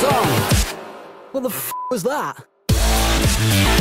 song. What the f was that?